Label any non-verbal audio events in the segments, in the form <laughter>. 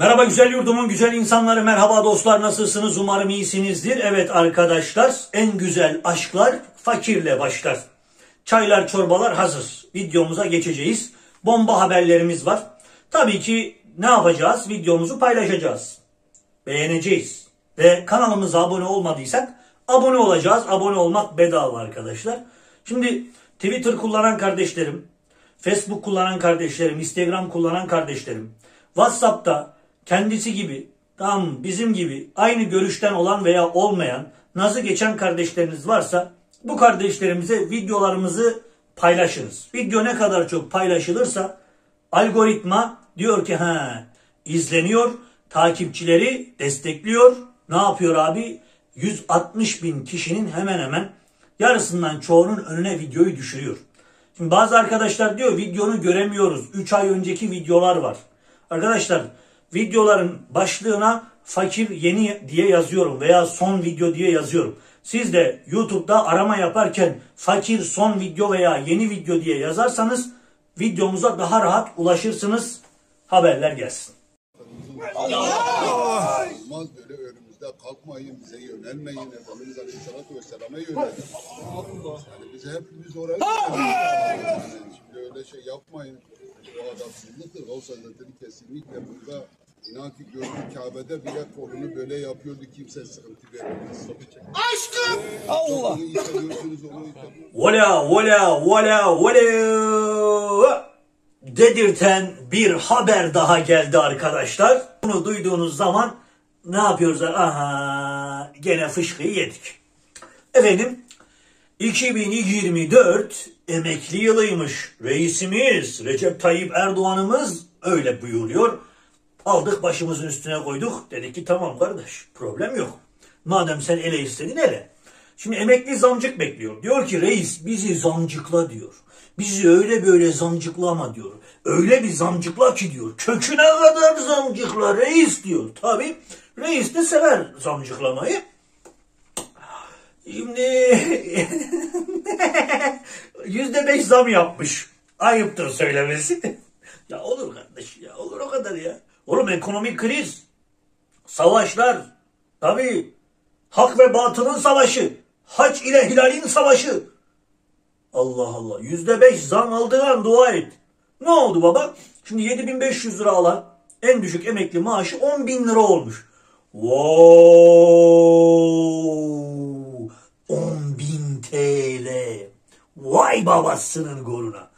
Merhaba güzel yurdumun güzel insanları, merhaba dostlar nasılsınız? Umarım iyisinizdir. Evet arkadaşlar, en güzel aşklar fakirle başlar. Çaylar, çorbalar hazır. Videomuza geçeceğiz. Bomba haberlerimiz var. Tabii ki ne yapacağız? Videomuzu paylaşacağız. Beğeneceğiz. Ve kanalımıza abone olmadıysak abone olacağız. Abone olmak bedava arkadaşlar. Şimdi Twitter kullanan kardeşlerim, Facebook kullanan kardeşlerim, Instagram kullanan kardeşlerim, WhatsApp'ta kendisi gibi, tam bizim gibi aynı görüşten olan veya olmayan nazı geçen kardeşleriniz varsa bu kardeşlerimize videolarımızı paylaşırız. Video ne kadar çok paylaşılırsa algoritma diyor ki ha izleniyor, takipçileri destekliyor. Ne yapıyor abi? 160 bin kişinin hemen hemen yarısından çoğunun önüne videoyu düşürüyor. Şimdi bazı arkadaşlar diyor videonu göremiyoruz. 3 ay önceki videolar var. Arkadaşlar videoların başlığına fakir yeni diye yazıyorum veya son video diye yazıyorum. Siz de YouTube'da arama yaparken fakir son video veya yeni video diye yazarsanız videomuza daha rahat ulaşırsınız. Haberler gelsin. Olmaz böyle önümüzde kalkmayın, bize yönelmeyin. Efendimiz Aleyhisselatü Vesselam'a yönelin. Yani bize hepimiz oraya yönelelim. Yani şimdi öyle şey yapmayın. O adamsızlıktır. Gavs Hazretleri kesinlikle burada inan ki gördük Kabe'de bile kolunu böyle yapıyordu. Kimse sıkıntı vermez. Aşkım! Allah! Onu onu. Vola vola vola vola dedirten bir haber daha geldi arkadaşlar. Bunu duyduğunuz zaman ne yapıyoruz? Aha gene fışkıyı yedik. Efendim 2024 emekli yılıymış. Reisimiz Recep Tayyip Erdoğan'ımız öyle buyuruyor. Aldık başımızın üstüne koyduk. Dedik ki tamam kardeş problem yok. Madem sen ele istedin ele. Şimdi emekli zamcık bekliyor. Diyor ki reis bizi zamcıkla diyor. Bizi öyle böyle zamcıklama diyor. Öyle bir zamcıkla ki diyor. Köküne kadar zamcıkla reis diyor. Tabi reis de sever zamcıklamayı. Şimdi <laughs> yüzde beş zam yapmış. Ayıptır söylemesi. <laughs> ya olur kardeş ya olur o kadar ya. Oğlum ekonomik kriz. Savaşlar. Tabi hak ve batılın savaşı. Haç ile hilalin savaşı. Allah Allah. Yüzde beş zam aldığın dua et. Ne oldu baba? Şimdi 7500 lira alan en düşük emekli maaşı 10 bin lira olmuş. Wow! 10 bin TL. Vay babasının goruna.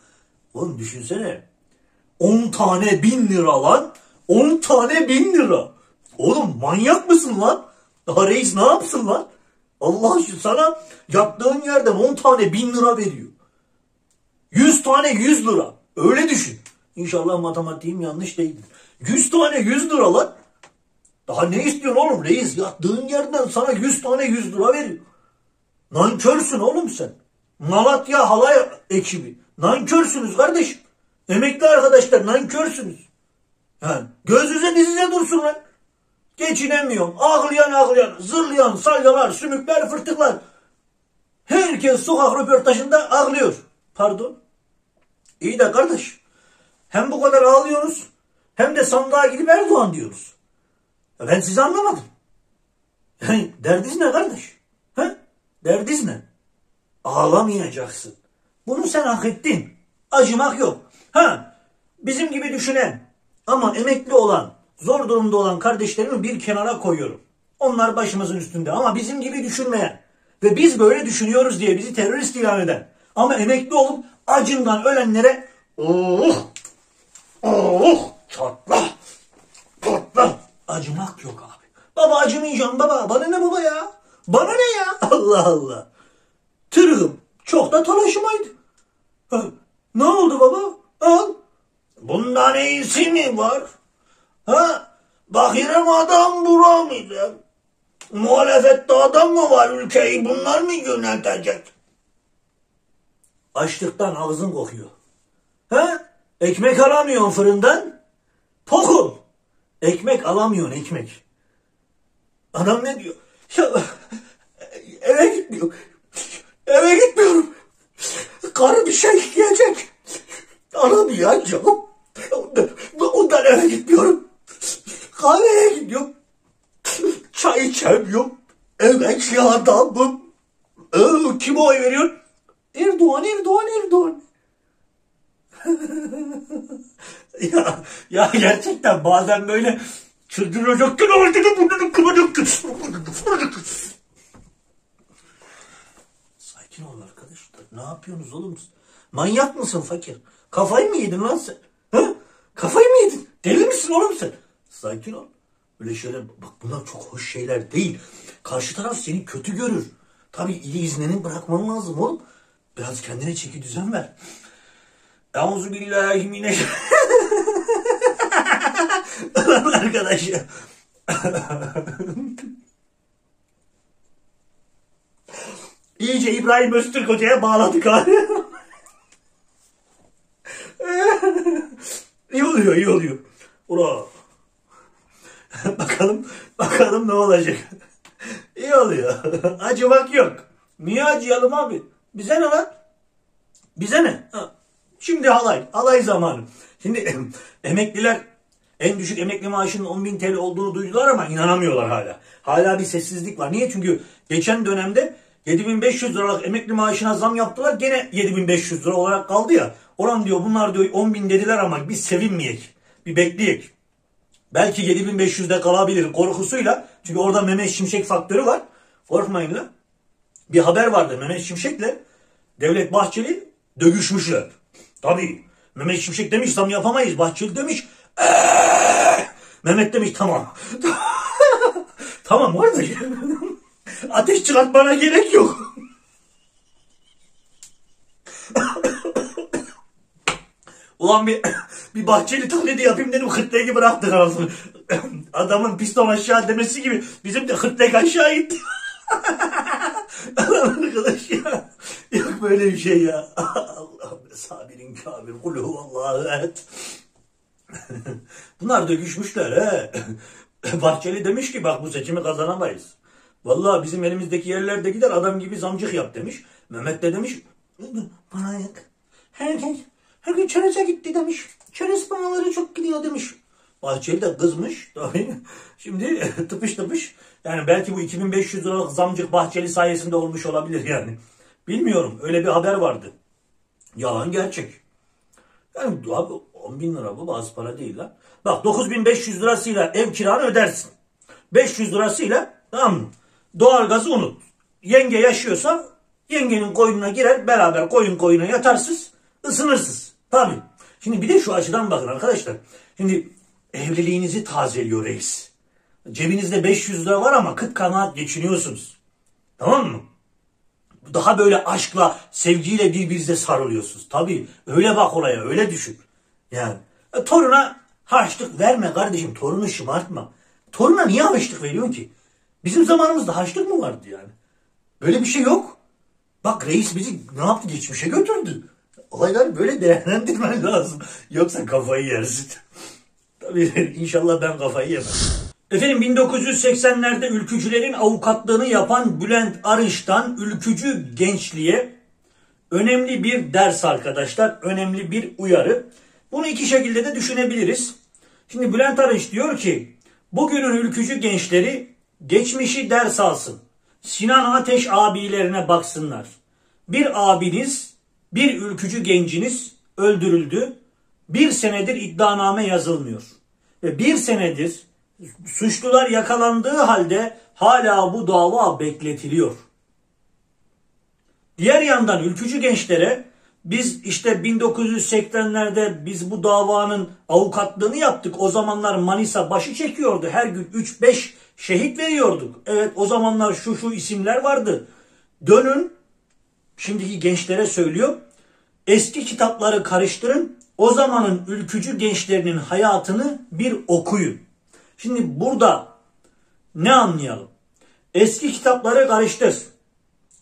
Oğlum düşünsene. 10 tane bin lira lan. 10 tane bin lira. Oğlum manyak mısın lan? Daha reis ne yapsın lan? Allah aşkına sana yattığın yerden 10 tane bin lira veriyor. 100 tane 100 lira. Öyle düşün. İnşallah matematiğim yanlış değildir. 100 tane 100 lira lan. Daha ne istiyorsun oğlum reis? Yattığın yerden sana 100 tane 100 lira veriyor. Nankörsün oğlum sen. Malatya halay ekibi. Nankörsünüz kardeşim. Emekli arkadaşlar nankörsünüz. Yani gözünüze dizinize dursun lan. Geçinemiyorsun. Ağlayan ağlayan. Zırlayan salyalar, sümükler, fırtıklar. Herkes sokak röportajında ağlıyor. Pardon. İyi de kardeş. Hem bu kadar ağlıyoruz hem de sandığa gidip Erdoğan diyoruz. Ben sizi anlamadım. Yani derdiniz ne kardeş? He? Derdiniz ne? Ağlamayacaksın. Bunu sen hak ettin. Acımak yok. Ha, bizim gibi düşünen ama emekli olan, zor durumda olan kardeşlerimi bir kenara koyuyorum. Onlar başımızın üstünde ama bizim gibi düşünmeyen ve biz böyle düşünüyoruz diye bizi terörist ilan eden ama emekli olup acından ölenlere oh, oh, çatla, çatla. Acımak yok abi. Baba acımayacağım baba. Bana ne baba ya? Bana ne ya? <laughs> Allah Allah. Tırığım çok da talaşımaydı. Ne oldu baba? Al. Bundan iyisi mi var? Ha? Bakırım adam bulamayacak. Muhalefette adam mı var ülkeyi bunlar mı yönetecek? Açlıktan ağzın kokuyor. Ha? Ekmek alamıyorsun fırından. Pokul. Ekmek alamıyorsun ekmek. Adam ne diyor? Ya, eve gitmiyor. Eve gitmiyorum. Karı bir şey yiyecek. Aramıyor canım. Ondan, eve gitmiyorum. Kahveye gidiyorum. Çay içemiyorum. Emekli adamım. Ee, kime oy veriyor? Erdoğan, Erdoğan, Erdoğan. <laughs> ya, ya gerçekten bazen böyle çıldıracaktın ortada burnunu kıvırdıktın. Sakin ol arkadaşlar. Ne yapıyorsunuz oğlum? Manyak mısın fakir? Kafayı mı yedin lan sen? Kafayı mı yedin? Deli misin oğlum sen? Sakin ol. Böyle şeyler bak bunlar çok hoş şeyler değil. Karşı taraf seni kötü görür. Tabii iyi izlenim bırakman lazım oğlum. Biraz kendine çeki düzen ver. Euzu billahi mineş... <laughs> Lan. <laughs> İyice İbrahim Öztürk Hoca'ya bağladık abi. <laughs> iyi oluyor, iyi oluyor. Ura. <laughs> bakalım, bakalım ne olacak. <laughs> iyi oluyor. <laughs> Acımak yok. Niye acıyalım abi? Bize ne lan? Bize ne? Ha. Şimdi halay, halay zamanı. Şimdi emekliler en düşük emekli maaşının 10 bin TL olduğunu duydular ama inanamıyorlar hala. Hala bir sessizlik var. Niye? Çünkü geçen dönemde 7500 liralık emekli maaşına zam yaptılar. Gene 7500 lira olarak kaldı ya. Oran diyor bunlar diyor 10 bin dediler ama biz sevinmeyek. Bir bekleyek. Belki 7500'de kalabilir korkusuyla. Çünkü orada Mehmet Şimşek faktörü var. Korkmayın la. Bir haber vardı Mehmet Şimşek'le Devlet Bahçeli dövüşmüşler. Tabii. Mehmet Şimşek demiş zam yapamayız. Bahçeli demiş Eee! Mehmet demiş tamam. <laughs> tamam orada ateş çıkartmana gerek yok. Ulan bir bir bahçeli taklidi yapayım dedim hırtleği bıraktık arasını. Adamın piston aşağı demesi gibi bizim de hırtlek aşağı gitti. Arkadaş ya. Yok böyle bir şey ya. Allah'ım sabirin kabir. Kulu Allahu et. Bunlar döküşmüşler he. Bahçeli demiş ki bak bu seçimi kazanamayız. Vallahi bizim elimizdeki yerlerde gider adam gibi zamcık yap demiş. Mehmet de demiş bana yok. Her gün, her gün çereze gitti demiş. Çerez banaları çok gidiyor demiş. Bahçeli de kızmış <laughs> tabii. Şimdi <laughs> tıpış tıpış. Yani belki bu 2500 liralık zamcık Bahçeli sayesinde olmuş olabilir yani. Bilmiyorum. Öyle bir haber vardı. Yalan gerçek. Yani abi 10 bin lira bu bazı para değil lan. Bak 9500 lirasıyla ev kiranı ödersin. 500 lirasıyla tamam mı? Doğalgazı unut. Yenge yaşıyorsa yengenin koyununa girer beraber koyun koyuna yatarsız ısınırsız. Tabii. Şimdi bir de şu açıdan bakın arkadaşlar. Şimdi evliliğinizi tazeliyor reis. Cebinizde 500 lira var ama kıt kanaat geçiniyorsunuz. Tamam mı? Daha böyle aşkla, sevgiyle birbirinize sarılıyorsunuz. Tabii öyle bak olaya, öyle düşün. Yani e, toruna harçlık verme kardeşim, torunu şımartma. Toruna niye harçlık veriyorsun ki? Bizim zamanımızda harçlık mı vardı yani? Öyle bir şey yok. Bak reis bizi ne yaptı? Geçmişe götürdü. Olayları böyle değerlendirmen <laughs> lazım. Yoksa kafayı yersin. <laughs> Tabii inşallah ben kafayı yemem. Efendim 1980'lerde ülkücülerin avukatlığını yapan Bülent Arınç'tan ülkücü gençliğe önemli bir ders arkadaşlar. Önemli bir uyarı. Bunu iki şekilde de düşünebiliriz. Şimdi Bülent Arınç diyor ki bugünün ülkücü gençleri geçmişi ders alsın. Sinan Ateş abilerine baksınlar. Bir abiniz, bir ülkücü genciniz öldürüldü. Bir senedir iddianame yazılmıyor. Ve bir senedir suçlular yakalandığı halde hala bu dava bekletiliyor. Diğer yandan ülkücü gençlere biz işte 1980'lerde biz bu davanın avukatlığını yaptık. O zamanlar Manisa başı çekiyordu. Her gün 3-5 şehit veriyorduk. Evet o zamanlar şu şu isimler vardı. Dönün şimdiki gençlere söylüyor. Eski kitapları karıştırın. O zamanın ülkücü gençlerinin hayatını bir okuyun. Şimdi burada ne anlayalım? Eski kitapları karıştır.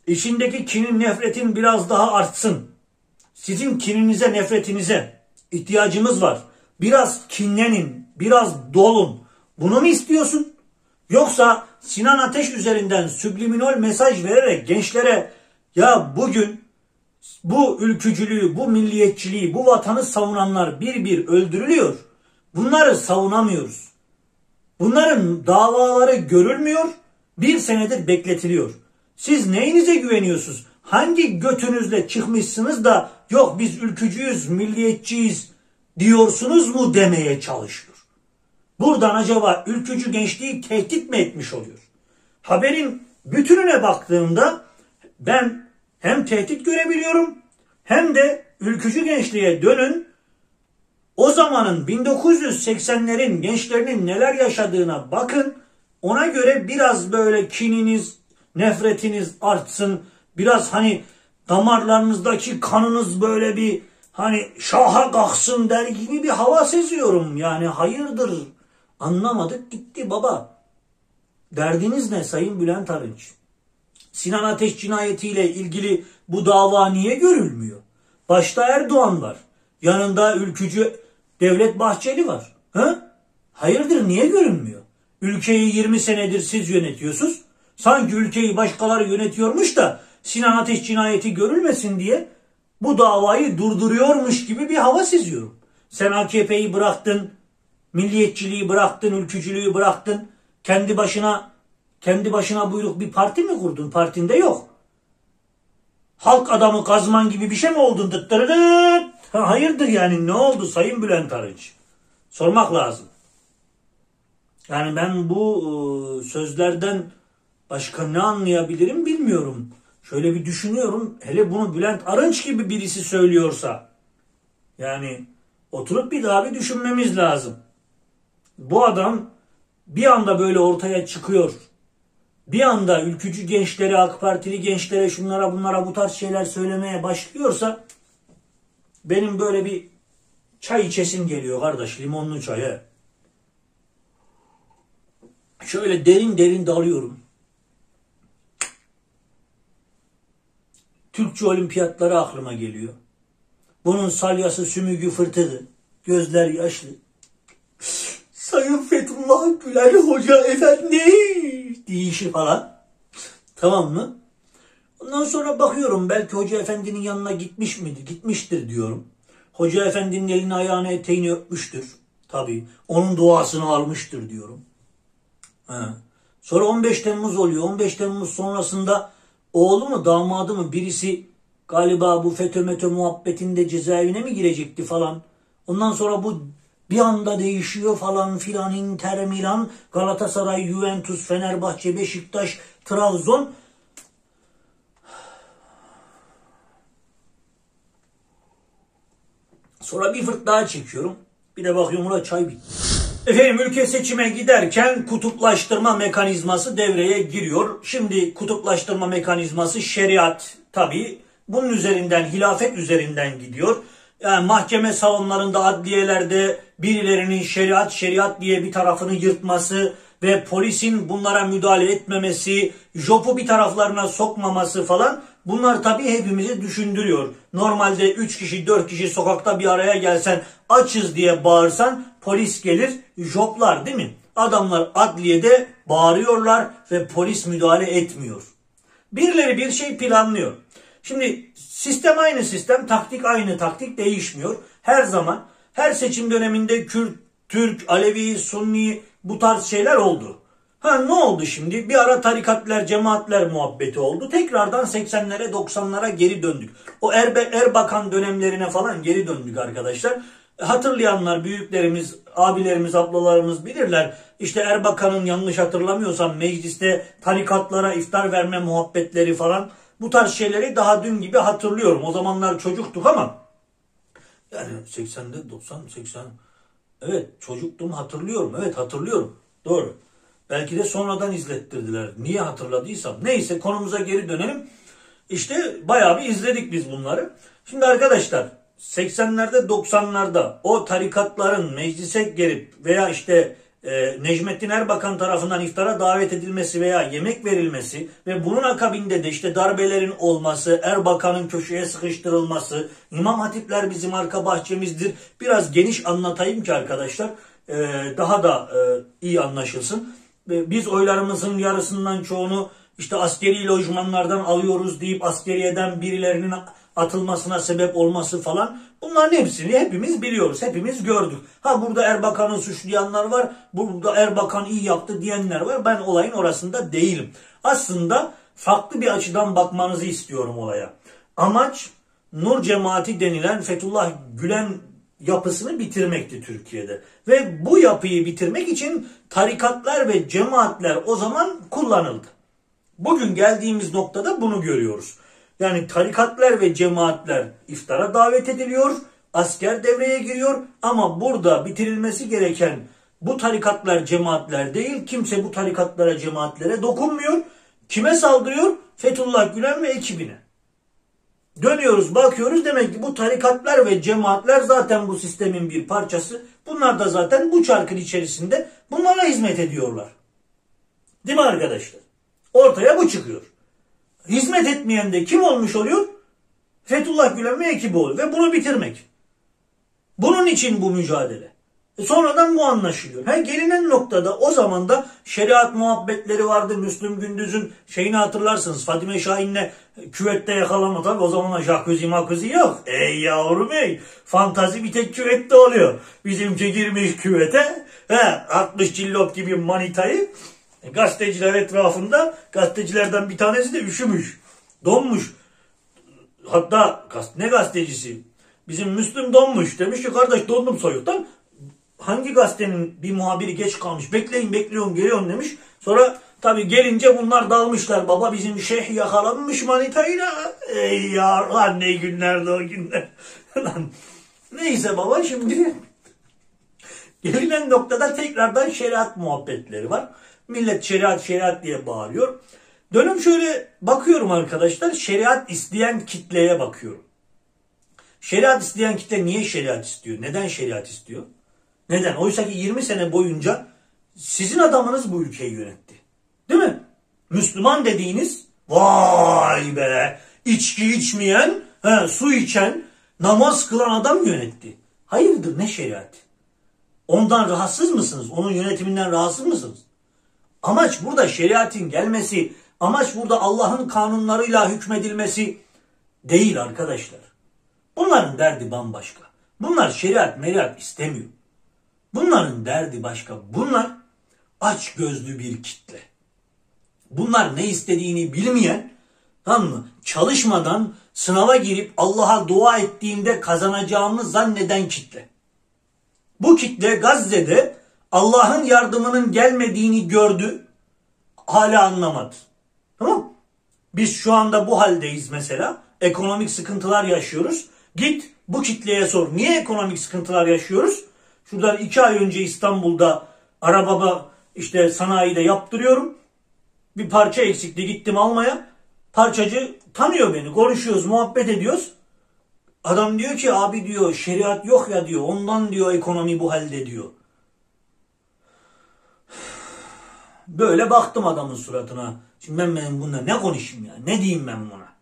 İçindeki kinin nefretin biraz daha artsın. Sizin kininize nefretinize ihtiyacımız var. Biraz kinlenin, biraz dolun. Bunu mu istiyorsun? Yoksa Sinan Ateş üzerinden subliminal mesaj vererek gençlere ya bugün bu ülkücülüğü, bu milliyetçiliği, bu vatanı savunanlar bir bir öldürülüyor. Bunları savunamıyoruz. Bunların davaları görülmüyor, bir senedir bekletiliyor. Siz neyinize güveniyorsunuz? Hangi götünüzle çıkmışsınız da yok biz ülkücüyüz, milliyetçiyiz diyorsunuz mu demeye çalışıyor. Buradan acaba ülkücü gençliği tehdit mi etmiş oluyor? Haberin bütününe baktığımda ben hem tehdit görebiliyorum hem de ülkücü gençliğe dönün o zamanın 1980'lerin gençlerinin neler yaşadığına bakın. Ona göre biraz böyle kininiz, nefretiniz artsın. Biraz hani damarlarınızdaki kanınız böyle bir hani şaha kalksın der gibi bir hava seziyorum. Yani hayırdır anlamadık gitti baba. Derdiniz ne Sayın Bülent Arınç? Sinan Ateş cinayetiyle ilgili bu dava niye görülmüyor? Başta Erdoğan var. Yanında ülkücü Devlet Bahçeli var. Ha? Hayırdır niye görünmüyor? Ülkeyi 20 senedir siz yönetiyorsunuz. Sanki ülkeyi başkaları yönetiyormuş da Sinan Ateş cinayeti görülmesin diye bu davayı durduruyormuş gibi bir hava seziyorum. Sen AKP'yi bıraktın, milliyetçiliği bıraktın, ülkücülüğü bıraktın. Kendi başına kendi başına buyruk bir parti mi kurdun? Partinde yok. Halk adamı kazman gibi bir şey mi oldun? Ha, hayırdır yani ne oldu Sayın Bülent Arınç? Sormak lazım. Yani ben bu e, sözlerden başka ne anlayabilirim bilmiyorum. Şöyle bir düşünüyorum. Hele bunu Bülent Arınç gibi birisi söylüyorsa yani oturup bir daha bir düşünmemiz lazım. Bu adam bir anda böyle ortaya çıkıyor. Bir anda ülkücü gençlere, AK Partili gençlere, şunlara bunlara bu tarz şeyler söylemeye başlıyorsa benim böyle bir çay içesim geliyor kardeş, limonlu çayı. Şöyle derin derin dalıyorum. Türkçe olimpiyatları aklıma geliyor. Bunun salyası sümüğü fırtığı, gözler yaşlı. Sayın Fethullah Gülen Hoca Efendi deyişi falan. Tamam mı? Ondan sonra bakıyorum belki Hoca Efendi'nin yanına gitmiş miydi? Gitmiştir diyorum. Hoca Efendi'nin elini ayağını eteğini öpmüştür. Tabii. Onun duasını almıştır diyorum. Ha. Sonra 15 Temmuz oluyor. 15 Temmuz sonrasında oğlu mu damadı mı birisi galiba bu FETÖ METÖ muhabbetinde cezaevine mi girecekti falan. Ondan sonra bu bir anda değişiyor falan filan Inter Milan, Galatasaray, Juventus, Fenerbahçe, Beşiktaş, Trabzon. Sonra bir fırt daha çekiyorum. Bir de bakıyorum ona çay bitti. Efendim ülke seçime giderken kutuplaştırma mekanizması devreye giriyor. Şimdi kutuplaştırma mekanizması şeriat tabii bunun üzerinden hilafet üzerinden gidiyor. Yani mahkeme salonlarında adliyelerde birilerinin şeriat şeriat diye bir tarafını yırtması ve polisin bunlara müdahale etmemesi, jopu bir taraflarına sokmaması falan bunlar tabii hepimizi düşündürüyor. Normalde 3 kişi 4 kişi sokakta bir araya gelsen açız diye bağırsan polis gelir joplar değil mi? Adamlar adliyede bağırıyorlar ve polis müdahale etmiyor. Birileri bir şey planlıyor. Şimdi sistem aynı sistem, taktik aynı taktik değişmiyor. Her zaman her seçim döneminde Kürt, Türk, Alevi, Sunni bu tarz şeyler oldu. Ha ne oldu şimdi? Bir ara tarikatlar, cemaatler muhabbeti oldu. Tekrardan 80'lere 90'lara geri döndük. O Erbe, Erbakan dönemlerine falan geri döndük arkadaşlar. Hatırlayanlar, büyüklerimiz, abilerimiz, ablalarımız bilirler. İşte Erbakan'ın yanlış hatırlamıyorsam mecliste tarikatlara iftar verme muhabbetleri falan bu tarz şeyleri daha dün gibi hatırlıyorum. O zamanlar çocuktuk ama yani 80'de 90 80 evet çocuktum hatırlıyorum. Evet hatırlıyorum. Doğru. Belki de sonradan izlettirdiler. Niye hatırladıysam. Neyse konumuza geri dönelim. İşte bayağı bir izledik biz bunları. Şimdi arkadaşlar 80'lerde 90'larda o tarikatların meclise gelip veya işte e, Necmettin Erbakan tarafından iftara davet edilmesi veya yemek verilmesi ve bunun akabinde de işte darbelerin olması, Erbakan'ın köşeye sıkıştırılması, İmam Hatipler bizim arka bahçemizdir. Biraz geniş anlatayım ki arkadaşlar e, daha da e, iyi anlaşılsın. Biz oylarımızın yarısından çoğunu işte askeri lojmanlardan alıyoruz deyip askeriyeden birilerinin atılmasına sebep olması falan bunların hepsini hepimiz biliyoruz. Hepimiz gördük. Ha burada Erbakan'ı suçlayanlar var. Burada Erbakan iyi yaptı diyenler var. Ben olayın orasında değilim. Aslında farklı bir açıdan bakmanızı istiyorum olaya. Amaç Nur Cemaati denilen Fethullah Gülen yapısını bitirmekti Türkiye'de. Ve bu yapıyı bitirmek için tarikatlar ve cemaatler o zaman kullanıldı. Bugün geldiğimiz noktada bunu görüyoruz. Yani tarikatlar ve cemaatler iftara davet ediliyor, asker devreye giriyor ama burada bitirilmesi gereken bu tarikatlar cemaatler değil. Kimse bu tarikatlara cemaatlere dokunmuyor. Kime saldırıyor? Fethullah Gülen ve ekibine. Dönüyoruz bakıyoruz demek ki bu tarikatlar ve cemaatler zaten bu sistemin bir parçası. Bunlar da zaten bu çarkın içerisinde bunlara hizmet ediyorlar. Değil mi arkadaşlar? Ortaya bu çıkıyor. Hizmet etmeyen de kim olmuş oluyor? Fethullah Gülen ve ekibi oluyor. Ve bunu bitirmek. Bunun için bu mücadele. E sonradan bu anlaşılıyor. Ha, gelinen noktada o zaman da şeriat muhabbetleri vardı. Müslüm Gündüz'ün şeyini hatırlarsınız. Fatime Şahin'le küvette yakalama tabi o zaman jacuzzi makuzi yok. Ey yavrum ey. Fantazi bir tek küvette oluyor. Bizimki girmiş küvete. He, 60 cillop gibi manitayı e, gazeteciler etrafında gazetecilerden bir tanesi de üşümüş. Donmuş. Hatta ne gazetecisi? Bizim Müslüm donmuş. Demiş ki kardeş dondum soyuktan hangi gazetenin bir muhabiri geç kalmış bekleyin bekliyorum geliyorum demiş. Sonra tabi gelince bunlar dalmışlar. Baba bizim şeyh yakalanmış manitayla. Ey ya lan ne günlerdi o günler. <laughs> Neyse baba şimdi <laughs> gelinen noktada tekrardan şeriat muhabbetleri var. Millet şeriat şeriat diye bağırıyor. Dönüm şöyle bakıyorum arkadaşlar. Şeriat isteyen kitleye bakıyorum. Şeriat isteyen kitle niye şeriat istiyor? Neden şeriat istiyor? Neden? Oysa ki 20 sene boyunca sizin adamınız bu ülkeyi yönetti. Değil mi? Müslüman dediğiniz vay be içki içmeyen, he, su içen, namaz kılan adam yönetti. Hayırdır ne şeriat? Ondan rahatsız mısınız? Onun yönetiminden rahatsız mısınız? Amaç burada şeriatin gelmesi, amaç burada Allah'ın kanunlarıyla hükmedilmesi değil arkadaşlar. Bunların derdi bambaşka. Bunlar şeriat meriat istemiyor. Bunların derdi başka. Bunlar aç gözlü bir kitle. Bunlar ne istediğini bilmeyen, tamam mı? Çalışmadan sınava girip Allah'a dua ettiğinde kazanacağını zanneden kitle. Bu kitle Gazze'de Allah'ın yardımının gelmediğini gördü, hala anlamadı. Tamam Biz şu anda bu haldeyiz mesela. Ekonomik sıkıntılar yaşıyoruz. Git bu kitleye sor. Niye ekonomik sıkıntılar yaşıyoruz? Şuradan iki ay önce İstanbul'da arababa işte sanayide yaptırıyorum. Bir parça eksikti gittim almaya. Parçacı tanıyor beni. Konuşuyoruz, muhabbet ediyoruz. Adam diyor ki abi diyor şeriat yok ya diyor. Ondan diyor ekonomi bu halde diyor. Böyle baktım adamın suratına. Şimdi ben benim bununla ne konuşayım ya? Ne diyeyim ben buna?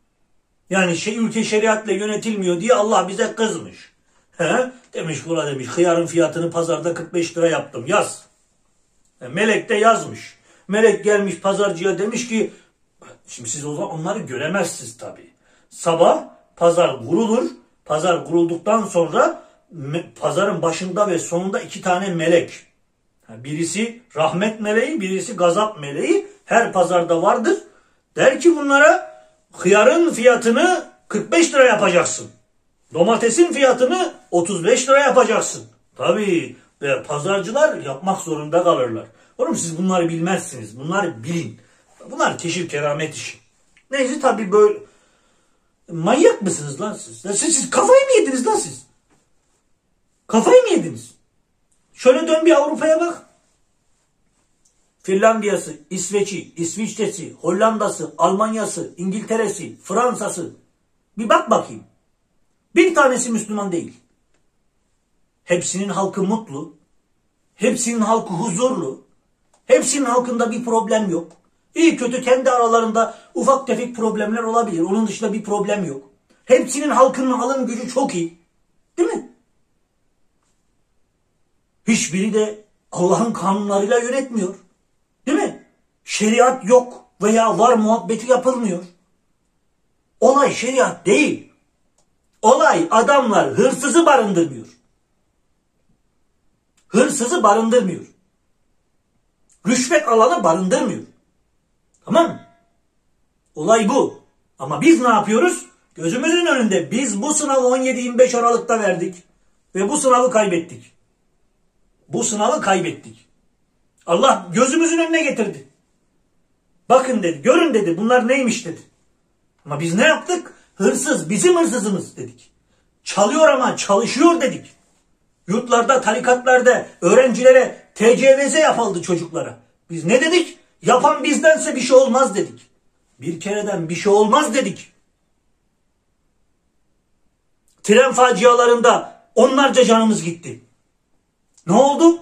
Yani şey ülke şeriatla yönetilmiyor diye Allah bize kızmış. He? Demiş buna demiş hıyarın fiyatını pazarda 45 lira yaptım yaz. E, Melek de yazmış. Melek gelmiş pazarcıya demiş ki şimdi siz o zaman onları göremezsiniz tabi. Sabah pazar kurulur. Pazar kurulduktan sonra pazarın başında ve sonunda iki tane melek. Birisi rahmet meleği, birisi gazap meleği her pazarda vardır. Der ki bunlara hıyarın fiyatını 45 lira yapacaksın. Domatesin fiyatını 35 lira yapacaksın. Tabii ve pazarcılar yapmak zorunda kalırlar. Oğlum siz bunları bilmezsiniz. Bunları bilin. Bunlar keşif keramet işi. Neyse tabii böyle manyak mısınız lan siz? Siz, siz kafayı mı yediniz lan siz? Kafayı mı yediniz? Şöyle dön bir Avrupa'ya bak. Finlandiya'sı, İsveç'i, İsviçre'si, Hollanda'sı, Almanya'sı, İngiltere'si, Fransa'sı. Bir bak bakayım. Bir tanesi Müslüman değil. Hepsinin halkı mutlu. Hepsinin halkı huzurlu. Hepsinin halkında bir problem yok. İyi kötü kendi aralarında ufak tefek problemler olabilir. Onun dışında bir problem yok. Hepsinin halkının alım gücü çok iyi. Değil mi? Hiçbiri de Allah'ın kanunlarıyla yönetmiyor. Değil mi? Şeriat yok veya var muhabbeti yapılmıyor. Olay şeriat değil. Olay adamlar hırsızı barındırmıyor. Hırsızı barındırmıyor. Rüşvet alanı barındırmıyor. Tamam mı? Olay bu. Ama biz ne yapıyoruz? Gözümüzün önünde biz bu sınavı 17-25 Aralık'ta verdik. Ve bu sınavı kaybettik. Bu sınavı kaybettik. Allah gözümüzün önüne getirdi. Bakın dedi, görün dedi, bunlar neymiş dedi. Ama biz ne yaptık? Hırsız, bizim hırsızımız dedik. Çalıyor ama çalışıyor dedik. Yurtlarda, tarikatlarda öğrencilere TCVZ yapıldı çocuklara. Biz ne dedik? Yapan bizdense bir şey olmaz dedik. Bir kereden bir şey olmaz dedik. Tren facialarında onlarca canımız gitti. Ne oldu?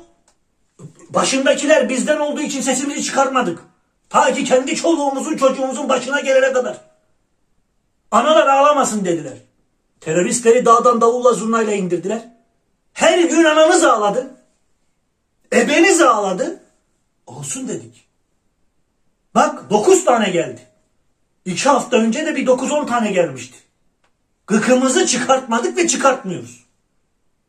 Başındakiler bizden olduğu için sesimizi çıkarmadık. Ta ki kendi çoluğumuzun çocuğumuzun başına gelene kadar. Analar ağlamasın dediler. Teröristleri dağdan davulla zurnayla indirdiler. Her gün ananız ağladı. Ebeniz ağladı. Olsun dedik. Bak dokuz tane geldi. İki hafta önce de bir dokuz on tane gelmişti. Gıkımızı çıkartmadık ve çıkartmıyoruz.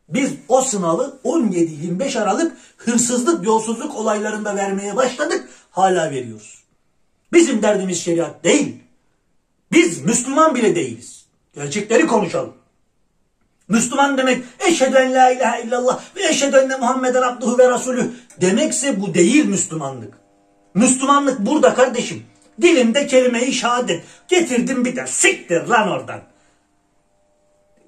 Biz o sınavı 17-25 Aralık hırsızlık, yolsuzluk olaylarında vermeye başladık. Hala veriyoruz. Bizim derdimiz şeriat değil. Biz Müslüman bile değiliz. Gerçekleri konuşalım. Müslüman demek eşhedü en la ilahe illallah ve eşhedü enne Muhammeden abduhu ve rasulü demekse bu değil Müslümanlık. Müslümanlık burada kardeşim. Dilimde kelime-i şehadet. Getirdim bir de siktir lan oradan.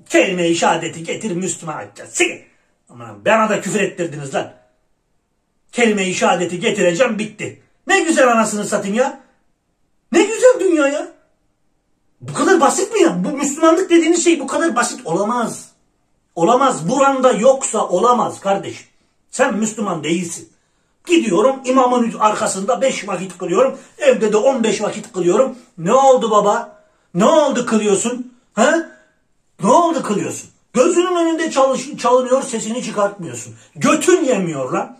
Kelime-i şehadeti getir Müslüman edeceğiz. Siktir. Aman bana da küfür ettirdiniz lan. Kelime-i şehadeti getireceğim bitti. Ne güzel anasını satayım ya. Ne güzel dünya ya. Bu kadar basit mi ya? Bu Müslümanlık dediğiniz şey bu kadar basit olamaz. Olamaz. Buranda yoksa olamaz kardeşim. Sen Müslüman değilsin. Gidiyorum imamın arkasında 5 vakit kılıyorum. Evde de 15 vakit kılıyorum. Ne oldu baba? Ne oldu kılıyorsun? He? Ne oldu kılıyorsun? Gözünün önünde çalış, çalınıyor sesini çıkartmıyorsun. Götün yemiyor lan.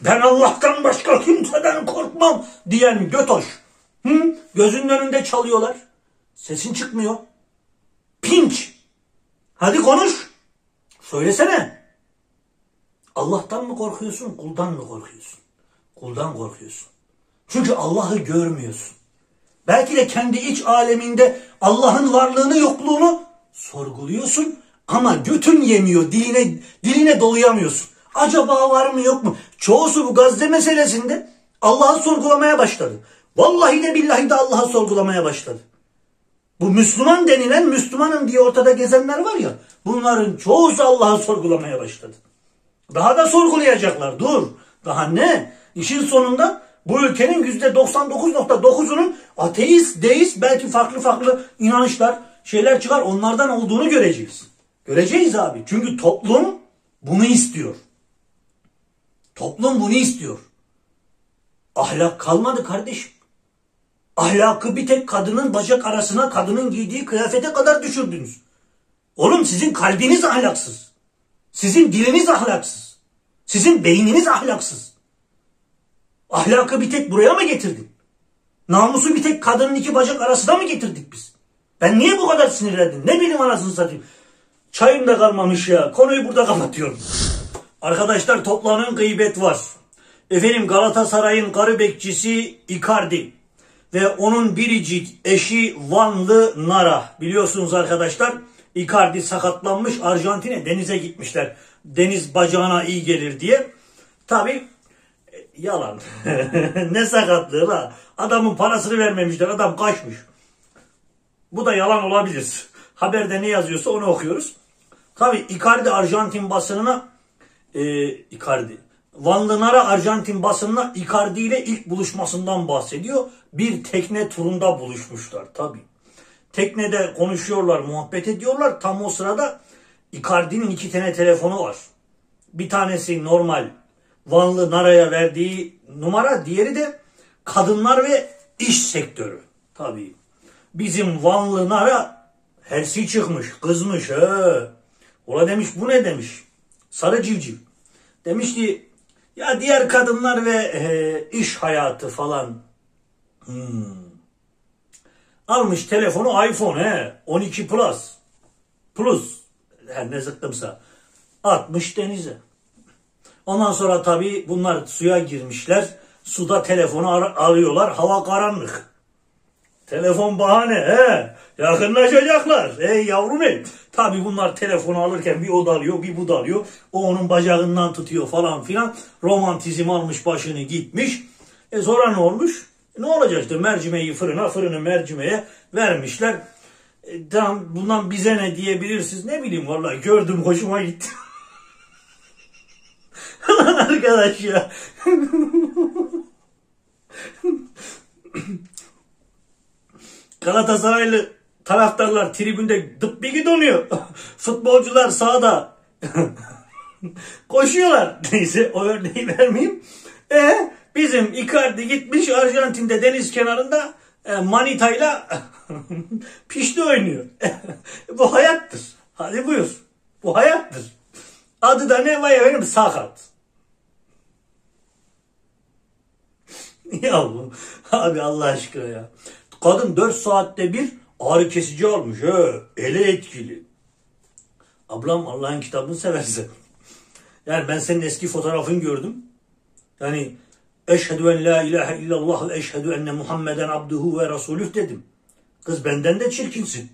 Ben Allah'tan başka kimseden korkmam diyen götoş. Hı? Gözünün önünde çalıyorlar. Sesin çıkmıyor. Pinç. Hadi konuş. Söylesene. Allah'tan mı korkuyorsun, kuldan mı korkuyorsun? Kuldan korkuyorsun. Çünkü Allah'ı görmüyorsun. Belki de kendi iç aleminde Allah'ın varlığını, yokluğunu sorguluyorsun ama götün yemiyor, diline, diline dolayamıyorsun. Acaba var mı yok mu? Çoğusu bu Gazze meselesinde Allah'ı sorgulamaya başladı. Vallahi de billahi de Allah'ı sorgulamaya başladı. Bu Müslüman denilen Müslümanım diye ortada gezenler var ya bunların çoğusu Allah'ı sorgulamaya başladı. Daha da sorgulayacaklar. Dur. Daha ne? İşin sonunda bu ülkenin %99.9'unun ateist, deist belki farklı farklı inanışlar, şeyler çıkar onlardan olduğunu göreceğiz. Göreceğiz abi. Çünkü toplum bunu istiyor. Toplum bunu istiyor. Ahlak kalmadı kardeşim. Ahlakı bir tek kadının bacak arasına kadının giydiği kıyafete kadar düşürdünüz. Oğlum sizin kalbiniz ahlaksız. Sizin diliniz ahlaksız. Sizin beyniniz ahlaksız. Ahlakı bir tek buraya mı getirdin? Namusu bir tek kadının iki bacak arasına mı getirdik biz? Ben niye bu kadar sinirlendim? Ne bileyim anasını satayım. Çayım da kalmamış ya. Konuyu burada kapatıyorum. Arkadaşlar toplanan gıybet var. Efendim Galatasaray'ın karı bekçisi Icardi ve onun biricik eşi Vanlı Nara. Biliyorsunuz arkadaşlar Icardi sakatlanmış Arjantin'e denize gitmişler. Deniz bacağına iyi gelir diye. Tabi yalan. <laughs> ne sakatlığı la. Adamın parasını vermemişler. Adam kaçmış. Bu da yalan olabilir. Haberde ne yazıyorsa onu okuyoruz. Tabi Icardi Arjantin basınına e, Icardi Vanlı Nara Arjantin basınına Icardi ile ilk buluşmasından bahsediyor. Bir tekne turunda buluşmuşlar tabi. Teknede konuşuyorlar, muhabbet ediyorlar. Tam o sırada Icardi'nin iki tane telefonu var. Bir tanesi normal Vanlı Nara'ya verdiği numara, diğeri de kadınlar ve iş sektörü. Tabii. Bizim Vanlı Nara hersi çıkmış, kızmış. He. Ola demiş bu ne demiş. Sarı civciv. Demiş ki ya diğer kadınlar ve e, iş hayatı falan. Hmm. Almış telefonu iPhone he. 12 Plus. Plus her ne zıkkımsa atmış denize. Ondan sonra tabii bunlar suya girmişler. Suda telefonu ar- arıyorlar. Hava karanlık. Telefon bahane he. Yakınlaşacaklar. Ey yavrum ey. Tabii bunlar telefonu alırken bir o dalıyor bir bu dalıyor. O onun bacağından tutuyor falan filan. Romantizm almış başını gitmiş. E sonra ne olmuş? E ne olacak işte mercimeği fırına fırını mercimeğe vermişler. E, tamam bundan bize ne diyebilirsiniz ne bileyim vallahi gördüm hoşuma gitti. <laughs> Lan arkadaş ya. <laughs> Galatasaraylı taraftarlar tribünde dıbbigi donuyor. <laughs> Futbolcular sahada <laughs> koşuyorlar. <laughs> Neyse o örneği vermeyeyim. E bizim Icardi gitmiş Arjantin'de deniz kenarında e, manitayla pişti oynuyor. Bu hayattır. Hadi buyur. Bu hayattır. Adı da ne? Vay efendim sakat. Ya bu- abi Allah aşkına ya. Kadın 4 saatte bir ağrı kesici almış. He, ele etkili. Ablam Allah'ın kitabını severse. Yani ben senin eski fotoğrafını gördüm. Yani eşhedü en la ilahe illallah ve eşhedü enne Muhammeden abduhu ve rasulüh dedim. Kız benden de çirkinsin.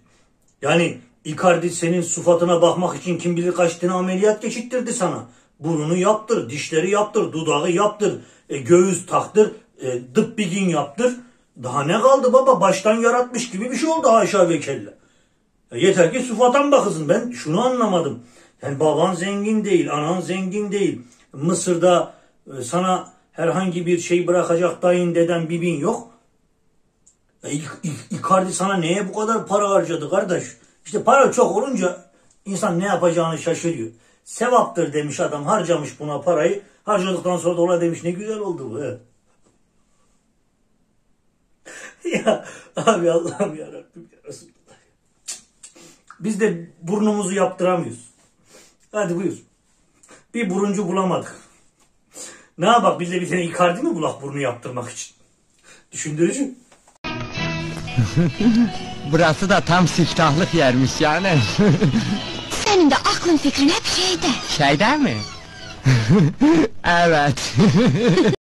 Yani Icardi senin sufatına bakmak için kim bilir kaç tane ameliyat geçittirdi sana. Burnunu yaptır, dişleri yaptır, dudağı yaptır, e, göğüs taktır, e, dıp bigin yaptır. Daha ne kaldı baba? Baştan yaratmış gibi bir şey oldu haşa ve kella. E, yeter ki sufatan bakılsın. Ben şunu anlamadım. Yani baban zengin değil, anan zengin değil. Mısır'da e, sana herhangi bir şey bırakacak dayın deden bibin yok. E, Icardi sana neye bu kadar para harcadı kardeş? İşte para çok olunca insan ne yapacağını şaşırıyor. Sevaptır demiş adam harcamış buna parayı. Harcadıktan sonra da ona demiş ne güzel oldu bu. he." Ya <laughs> abi Allah'ım yarabbim ya Resulallah. Biz de burnumuzu yaptıramıyoruz. Hadi buyur. Bir buruncu bulamadık. Ne yapak biz de bir tane Icardi mi bulak burnu yaptırmak için? Düşündürücü. <laughs> Burası da tam siftahlık yermiş yani. <laughs> Senin de aklın fikrin hep şeyde. Şeyde mi? evet.